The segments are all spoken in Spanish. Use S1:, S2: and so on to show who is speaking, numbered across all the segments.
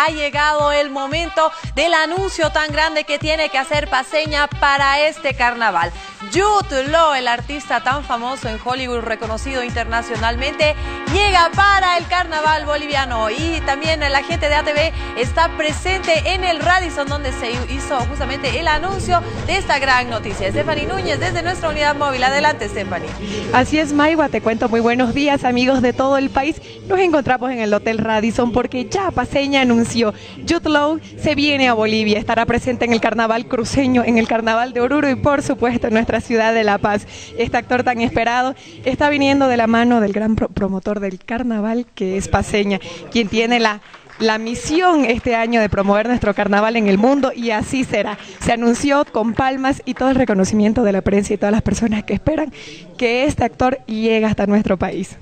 S1: ha llegado el momento del anuncio tan grande que tiene que hacer Paseña para este carnaval. Jude Law, el artista tan famoso en Hollywood, reconocido internacionalmente, llega para el carnaval boliviano y también la gente de ATV está presente en el Radisson donde se hizo justamente el anuncio de esta gran noticia. Stephanie Núñez desde nuestra unidad móvil. Adelante, Stephanie.
S2: Así es, Maiwa, te cuento muy buenos días, amigos de todo el país. Nos encontramos en el Hotel Radisson porque ya Paseña anunció Jude Law se viene a Bolivia, estará presente en el carnaval cruceño, en el carnaval de Oruro y por supuesto en nuestra ciudad de La Paz. Este actor tan esperado está viniendo de la mano del gran promotor del carnaval que es Paseña, quien tiene la la misión este año de promover nuestro carnaval en el mundo y así será. Se anunció con palmas y todo el reconocimiento de la prensa y todas las personas que esperan que este actor llegue hasta nuestro país.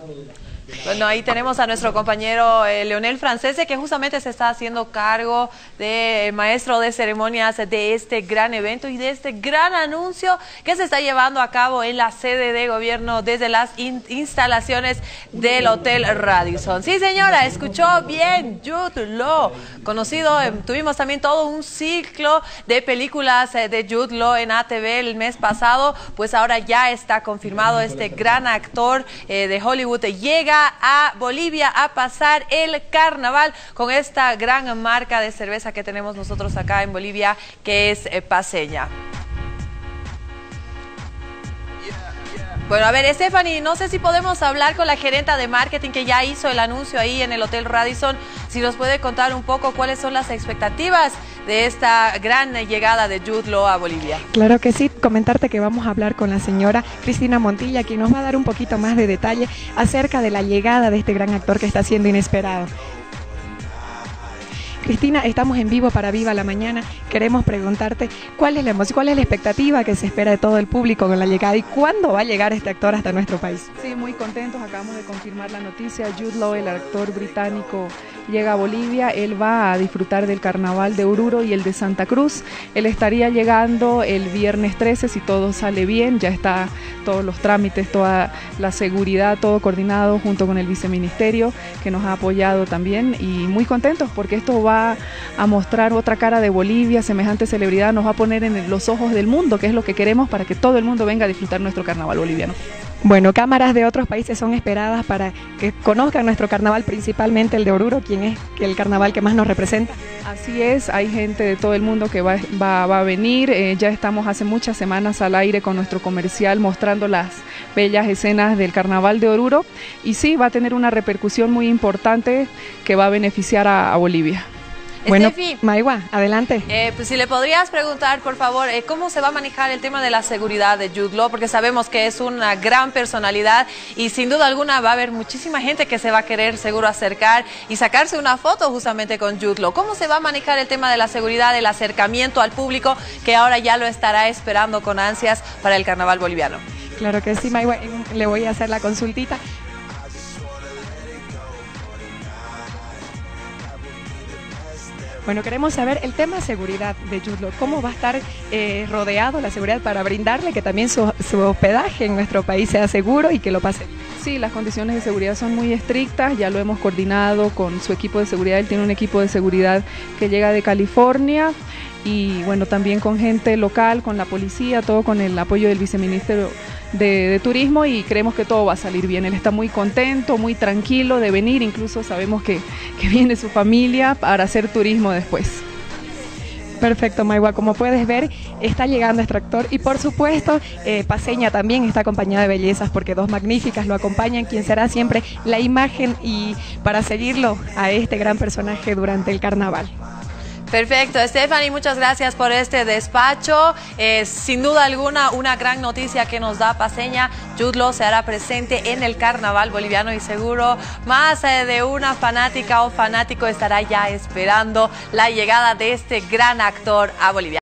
S2: Saludos.
S1: Bueno, ahí tenemos a nuestro compañero eh, Leonel Francese, que justamente se está haciendo cargo de maestro de ceremonias de este gran evento y de este gran anuncio que se está llevando a cabo en la sede de gobierno desde las instalaciones del Hotel Radisson. Sí, señora, escuchó bien, Jude Law, conocido, eh, tuvimos también todo un ciclo de películas eh, de Jude Law en ATV el mes pasado, pues ahora ya está confirmado este gran actor de Hollywood. Llega a Bolivia a pasar el carnaval con esta gran marca de cerveza que tenemos nosotros acá en Bolivia, que es eh, Paseña. Bueno, a ver, Stephanie, no sé si podemos hablar con la gerenta de marketing que ya hizo el anuncio ahí en el Hotel Radisson, si nos puede contar un poco cuáles son las expectativas de esta gran llegada de Jude Law a Bolivia.
S2: Claro que sí, comentarte que vamos a hablar con la señora Cristina Montilla, quien nos va a dar un poquito más de detalle acerca de la llegada de este gran actor que está siendo inesperado. Cristina, estamos en vivo para Viva la Mañana. Queremos preguntarte cuál es la emoción, cuál es la expectativa que se espera de todo el público con la llegada y cuándo va a llegar este actor hasta nuestro país.
S3: Sí, muy contentos. Acabamos de confirmar la noticia. Jude Law, el actor británico, llega a Bolivia. Él va a disfrutar del carnaval de Oruro y el de Santa Cruz. Él estaría llegando el viernes 13 si todo sale bien. Ya está todos los trámites, toda la seguridad, todo coordinado junto con el viceministerio que nos ha apoyado también y muy contentos porque esto va a mostrar otra cara de Bolivia, semejante celebridad, nos va a poner en los ojos del mundo, que es lo que queremos para que todo el mundo venga a disfrutar nuestro carnaval boliviano.
S2: Bueno, cámaras de otros países son esperadas para que conozcan nuestro carnaval, principalmente el de Oruro, quien es el carnaval que más nos representa.
S3: Así es, hay gente de todo el mundo que va, a venir. Eh, ya estamos hace muchas semanas al aire con nuestro comercial mostrando las bellas escenas del carnaval de Oruro y sí, va a tener una repercusión muy importante que va a beneficiar a Bolivia.
S2: Bueno, Maigua, adelante.
S1: Eh, pues si le podrías preguntar, por favor, eh, cómo se va a manejar el tema de la seguridad de Jude Law, porque sabemos que es una gran personalidad y sin duda alguna va a haber muchísima gente que se va a querer seguro acercar y sacarse una foto justamente con Jude Law. ¿Cómo se va a manejar el tema de la seguridad, el acercamiento al público que ahora ya lo estará esperando con ansias para el carnaval boliviano?
S2: Claro que sí, Maigua, le voy a hacer la consultita. Bueno, queremos saber el tema de seguridad de Jude cómo va a estar eh, rodeado la seguridad para brindarle que también su, hospedaje en nuestro país sea seguro y que lo pase.
S3: Sí, las condiciones de seguridad son muy estrictas, ya lo hemos coordinado con su equipo de seguridad, él tiene un equipo de seguridad que llega de California y bueno, también con gente local, con la policía, todo con el apoyo del viceministro de, turismo y creemos que todo va a salir bien. Él está muy contento, muy tranquilo de venir, incluso sabemos que, viene su familia para hacer turismo después.
S2: Perfecto, Maigua. Como puedes ver, está llegando este actor y por supuesto, eh, Paseña también está acompañada de bellezas porque dos magníficas lo acompañan, quien será siempre la imagen y para seguirlo a este gran personaje durante el carnaval.
S1: Perfecto, Stephanie, muchas gracias por este despacho. Eh, sin duda alguna, una gran noticia que nos da Paseña. Judlo se hará presente en el carnaval boliviano y seguro más eh, de una fanática o fanático estará ya esperando la llegada de este gran actor a Bolivia.